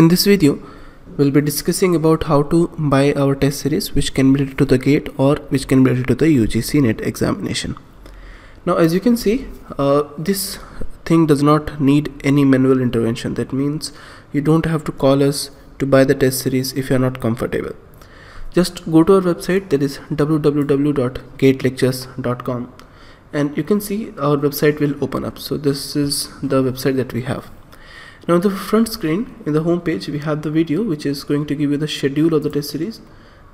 In this video, we'll be discussing about how to buy our test series which can be related to the GATE or which can be related to the UGC NET examination. Now as you can see, uh, this thing does not need any manual intervention. That means you don't have to call us to buy the test series if you're not comfortable. Just go to our website that is www.gatelectures.com and you can see our website will open up. So this is the website that we have. Now on the front screen in the home page we have the video which is going to give you the schedule of the test series.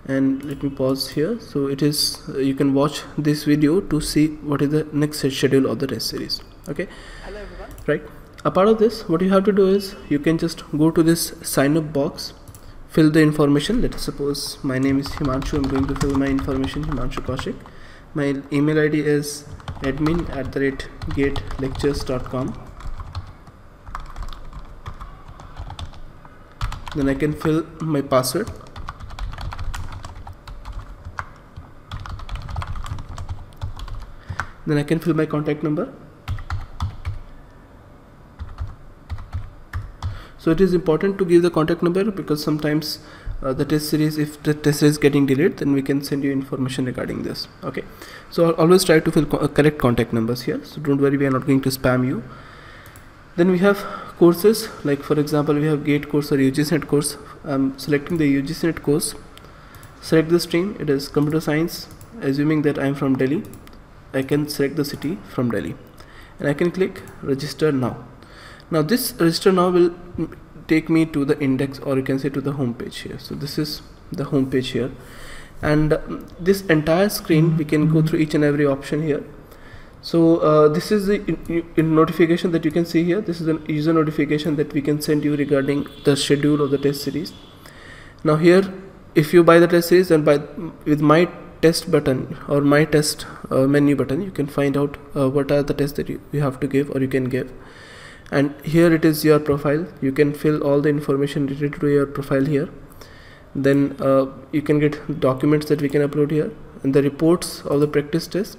And let me pause here. So it is uh, you can watch this video to see what is the next schedule of the test series. Okay? Hello everyone. right? A part of this what you have to do is you can just go to this sign up box fill the information. Let us suppose my name is Himanshu. I'm going to fill my information Himanshu Kaushik. My email ID is admin at the rate gatelectures.com then I can fill my password. Then I can fill my contact number. So it is important to give the contact number because sometimes uh, the test series if the test series is getting delayed then we can send you information regarding this. Okay? So I'll always try to fill co uh, correct contact numbers here. So don't worry we are not going to spam you then we have courses like for example we have gate course or UGCNet course. I'm selecting the UGCNet course. Select the stream. It is computer science assuming that I'm from Delhi. I can select the city from Delhi. And I can click register now. Now this register now will take me to the index or you can say to the home page here. So this is the home page here. And um, this entire screen we can go through each and every option here so uh, this is the in, in notification that you can see here. This is a user notification that we can send you regarding the schedule of the test series. Now here if you buy the test series and by with my test button or my test uh, menu button you can find out uh, what are the tests that you, you have to give or you can give. And here it is your profile. You can fill all the information related to your profile here. Then uh, you can get documents that we can upload here and the reports of the practice test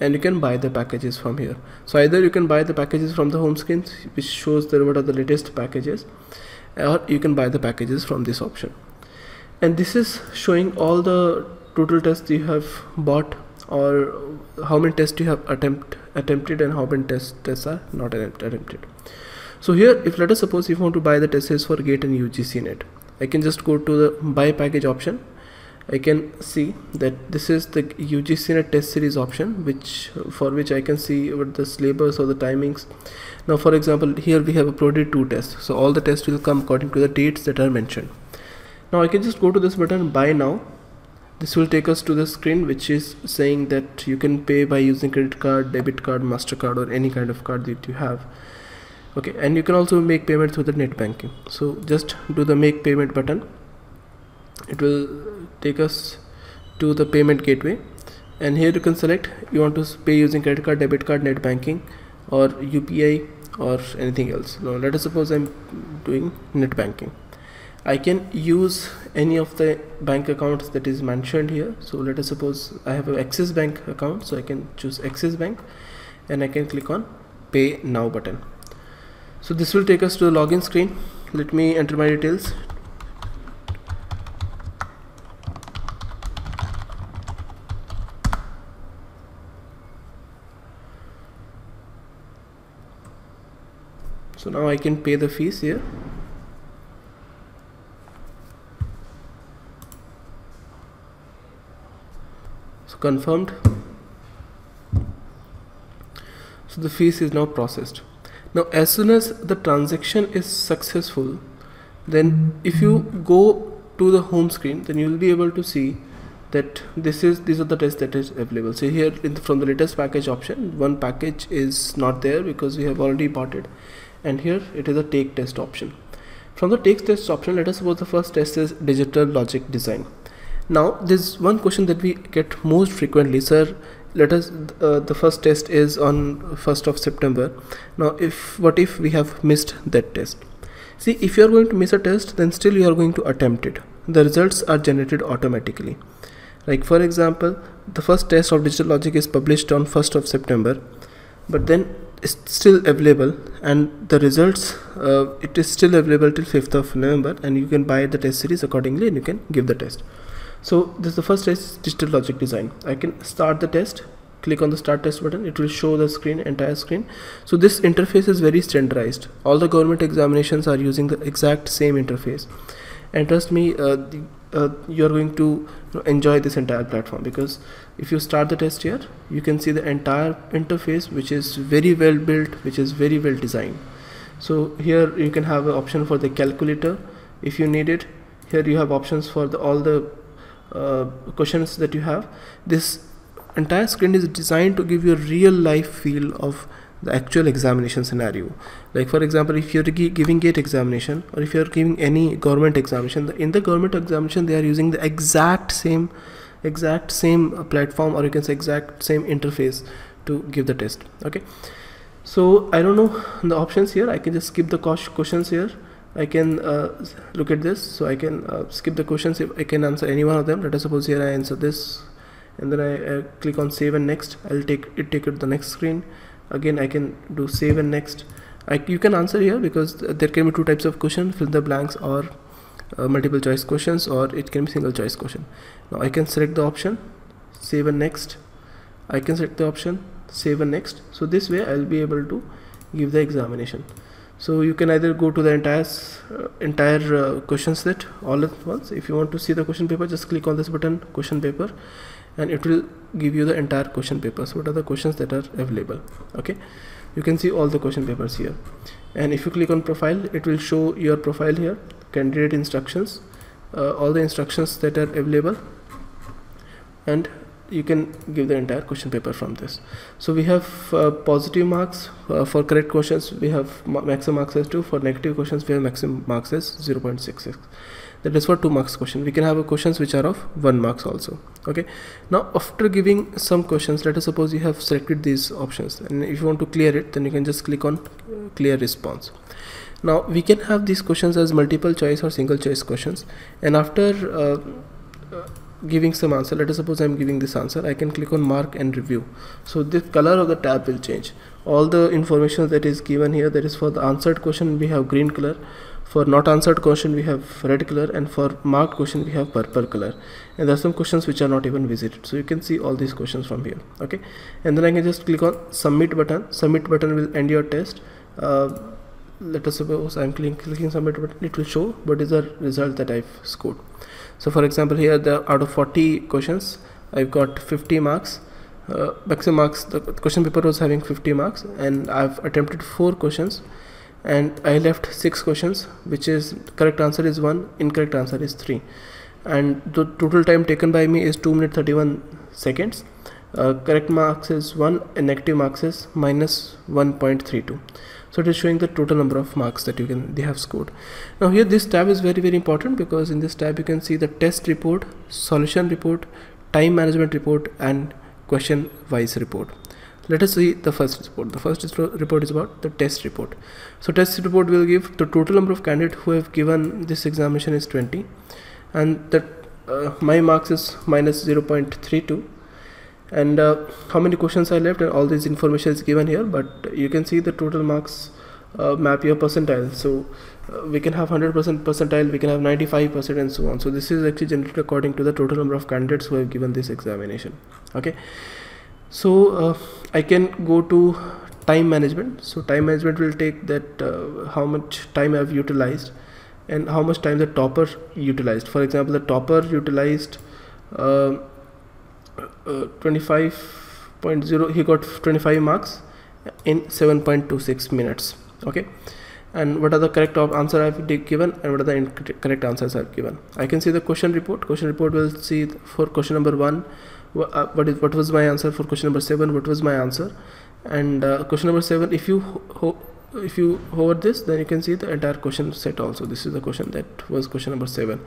and you can buy the packages from here. So either you can buy the packages from the home screen which shows the what are the latest packages or you can buy the packages from this option. And this is showing all the total tests you have bought or how many tests you have attempt attempted and how many tests tests are not attempted. So here if let us suppose if you want to buy the tests for gate and UGC net I can just go to the buy package option I can see that this is the UGCNet test series option which for which I can see what the syllabus or the timings. Now for example here we have uploaded two tests so all the tests will come according to the dates that are mentioned. Now I can just go to this button buy now. This will take us to the screen which is saying that you can pay by using credit card debit card mastercard or any kind of card that you have. Okay and you can also make payment through the net banking. So just do the make payment button it will take us to the payment gateway. And here you can select you want to pay using credit card debit card net banking or UPI or anything else. Now let us suppose I'm doing net banking. I can use any of the bank accounts that is mentioned here. So let us suppose I have an Axis Bank account so I can choose Axis Bank and I can click on pay now button. So this will take us to the login screen. Let me enter my details so now I can pay the fees here. So confirmed. So the fees is now processed. Now as soon as the transaction is successful then if you go to the home screen then you will be able to see that this is these are the tests that is available. So here the, from the latest package option one package is not there because we have already bought it and here it is a take test option. From the take test option let us suppose the first test is digital logic design. Now there's one question that we get most frequently. Sir let us uh, the first test is on 1st of September. Now if what if we have missed that test? See if you are going to miss a test then still you are going to attempt it. The results are generated automatically. Like for example the first test of digital logic is published on 1st of September but then is still available and the results uh, it is still available till 5th of November and you can buy the test series accordingly and you can give the test. So this is the first test digital logic design. I can start the test click on the start test button it will show the screen entire screen. So this interface is very standardized. All the government examinations are using the exact same interface. And trust me uh, the, uh, you are going to you know, enjoy this entire platform. Because if you start the test here you can see the entire interface which is very well built which is very well designed. So here you can have an option for the calculator if you need it. Here you have options for the, all the uh, questions that you have. This entire screen is designed to give you a real life feel of the actual examination scenario. Like for example if you're giving gate examination or if you're giving any government examination in the government examination they are using the exact same exact same uh, platform or you can say exact same interface to give the test okay? So i don't know the options here. I can just skip the questions here. I can uh, look at this. So i can uh, skip the questions. If i can answer any one of them let us suppose here i answer this and then I, I click on save and next. I'll take it take it to the next screen again I can do save and next. I, you can answer here because there can be two types of question fill the blanks or uh, multiple choice questions or it can be single choice question. Now I can select the option save and next. I can select the option save and next. So this way I'll be able to give the examination. So you can either go to the entire uh, entire uh, question set all at once. If you want to see the question paper just click on this button question paper and it will give you the entire question papers. What are the questions that are available? Okay? You can see all the question papers here. And if you click on profile it will show your profile here candidate instructions uh, all the instructions that are available. And you can give the entire question paper from this. So we have uh, positive marks uh, for correct questions we have maximum marks as 2 for negative questions we have maximum marks as 0.66 that is for 2 marks question. We can have questions which are of 1 marks also. Okay. Now after giving some questions let us suppose you have selected these options. And if you want to clear it then you can just click on clear response. Now we can have these questions as multiple choice or single choice questions. And after uh, uh, giving some answer let us suppose i'm giving this answer i can click on mark and review. So the color of the tab will change. All the information that is given here that is for the answered question we have green color for not answered question we have red color and for marked question we have purple color. And there are some questions which are not even visited. So you can see all these questions from here okay? And then I can just click on submit button. Submit button will end your test. Uh, let us suppose I'm clicking, clicking submit button. It will show what is the result that I've scored. So for example here the out of 40 questions I've got 50 marks. Uh, maximum marks the question paper was having 50 marks and I've attempted four questions and I left six questions which is correct answer is 1 incorrect answer is 3 and the total time taken by me is 2 minutes 31 seconds. Uh, correct marks is 1 and negative marks is minus 1.32 so it is showing the total number of marks that you can they have scored. Now here this tab is very very important because in this tab you can see the test report solution report time management report and question wise report let us see the first report. The first report is about the test report. So test report will give the total number of candidates who have given this examination is 20 and that uh, my marks is minus 0.32 and uh, how many questions I left? And all this information is given here but you can see the total marks uh, map your percentile. So uh, we can have 100% percentile we can have 95% and so on. So this is actually generated according to the total number of candidates who have given this examination. Okay so uh, I can go to time management. So time management will take that uh, how much time I've utilized and how much time the topper utilized. For example the topper utilized uh, uh 25.0 he got 25 marks in 7.26 minutes okay? And what are the correct answer I've given and what are the incorrect answers I've given? I can see the question report. Question report will see for question number one uh, what is what was my answer for question number 7 what was my answer? And uh, question number 7 if you if you hover this then you can see the entire question set also. This is the question that was question number 7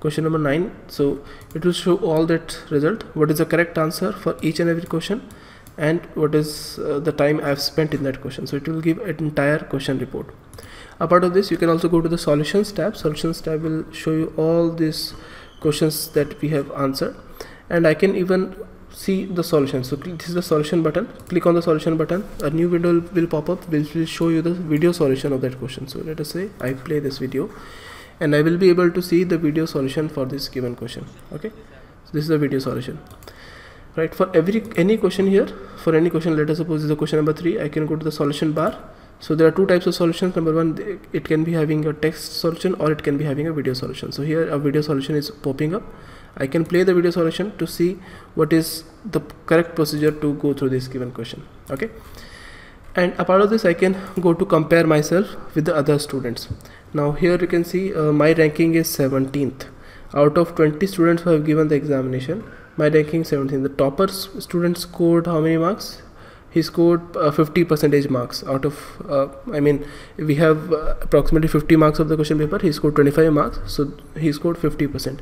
question number 9 so it will show all that result. What is the correct answer for each and every question? And what is uh, the time I've spent in that question? So it will give an entire question report. Apart of this you can also go to the solutions tab. Solutions tab will show you all these questions that we have answered and I can even see the solution. So this is the solution button. Click on the solution button. A new window will pop up which will show you the video solution of that question. So let us say I play this video and I will be able to see the video solution for this given question. Okay? So this is the video solution. Right? For every any question here for any question let us suppose this is the question number three I can go to the solution bar. So there are two types of solutions. Number one it can be having a text solution or it can be having a video solution. So here a video solution is popping up I can play the video solution to see what is the correct procedure to go through this given question okay? And apart of this I can go to compare myself with the other students. Now here you can see uh, my ranking is 17th out of 20 students who have given the examination my ranking 17 the topper student scored how many marks? He scored uh, 50 percentage marks. Out of uh, I mean we have uh, approximately 50 marks of the question paper he scored 25 marks so he scored 50 percent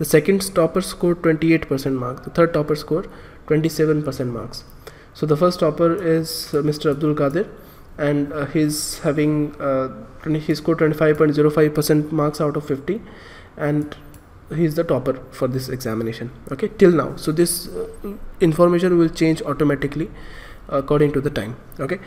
the second topper scored 28 percent marks the third topper scored 27 percent marks. So the first topper is uh, Mr. Abdul Qadir and uh, he's having uh, he scored 25.05 percent marks out of 50 and he's the topper for this examination. Okay till now. So this information will change automatically according to the time. Okay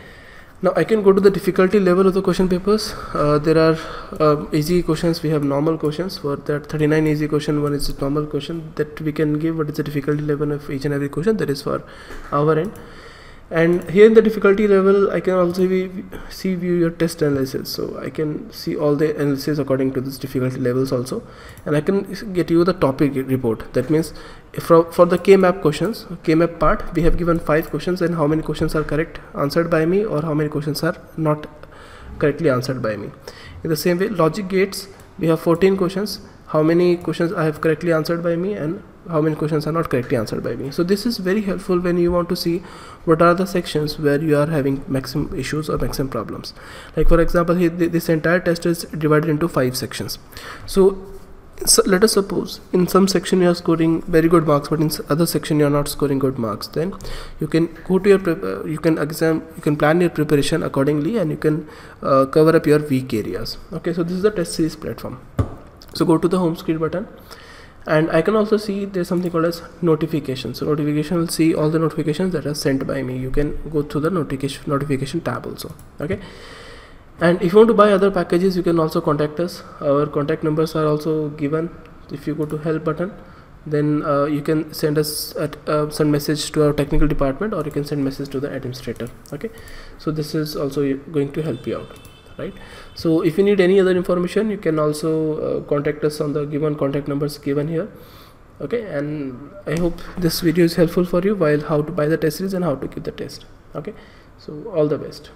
now I can go to the difficulty level of the question papers. Uh, there are uh, easy questions. We have normal questions. For that 39 easy question one is normal question. That we can give what is the difficulty level of each and every question. That is for our end and here in the difficulty level I can also be, see view your test analysis. So I can see all the analysis according to this difficulty levels also. And I can get you the topic report. That means for, for the K-map questions K-map part we have given five questions and how many questions are correct answered by me or how many questions are not correctly answered by me. In the same way logic gates we have 14 questions how many questions I have correctly answered by me and how many questions are not correctly answered by me. So this is very helpful when you want to see what are the sections where you are having maximum issues or maximum problems. Like for example here this entire test is divided into five sections. So, so let us suppose in some section you are scoring very good marks but in other section you are not scoring good marks then you can go to your uh, you can exam you can plan your preparation accordingly and you can uh, cover up your weak areas. Okay so this is the test series platform so go to the home screen button. And I can also see there's something called as notification. So notification will see all the notifications that are sent by me. You can go through the notification notification tab also. Okay? And if you want to buy other packages you can also contact us. Our contact numbers are also given. If you go to help button then uh, you can send us at, uh, send message to our technical department or you can send message to the administrator. Okay? So this is also going to help you out right? So if you need any other information you can also uh, contact us on the given contact numbers given here okay? And i hope this video is helpful for you while how to buy the test series and how to give the test okay? So all the best